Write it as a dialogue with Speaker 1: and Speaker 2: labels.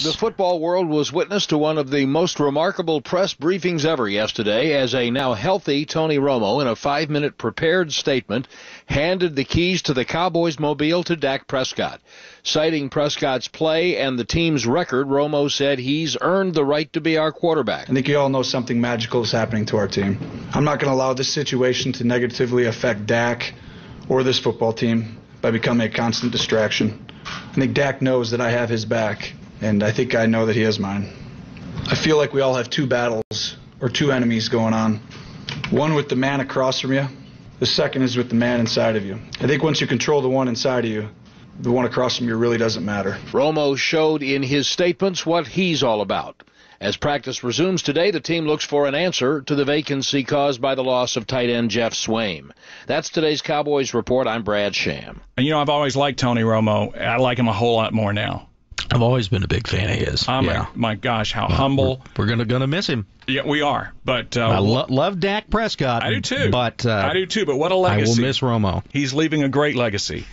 Speaker 1: The football world was witness to one of the most remarkable press briefings ever yesterday as a now healthy Tony Romo, in a five minute prepared statement, handed the keys to the Cowboys mobile to Dak Prescott. Citing Prescott's play and the team's record, Romo said he's earned the right to be our quarterback.
Speaker 2: I think you all know something magical is happening to our team. I'm not going to allow this situation to negatively affect Dak or this football team by becoming a constant distraction. I think Dak knows that I have his back, and I think I know that he has mine. I feel like we all have two battles or two enemies going on. One with the man across from you, the second is with the man inside of you. I think once you control the one inside of you, the one across from you really doesn't matter.
Speaker 1: Romo showed in his statements what he's all about. As practice resumes today, the team looks for an answer to the vacancy caused by the loss of tight end Geoff Swaim. That's today's Cowboys Report. I'm Brad Sham.
Speaker 3: And you know, I've always liked Tony Romo. I like him a whole lot more now.
Speaker 4: I've always been a big fan of his.
Speaker 3: Oh
Speaker 4: yeah.
Speaker 3: my, my gosh, how humble.
Speaker 4: We're, we're gonna gonna miss him.
Speaker 3: Yeah, we are. But uh,
Speaker 4: I lo- love Dak Prescott.
Speaker 3: I do too.
Speaker 4: But uh,
Speaker 3: I do too. But what a legacy!
Speaker 4: I will miss Romo.
Speaker 3: He's leaving a great legacy.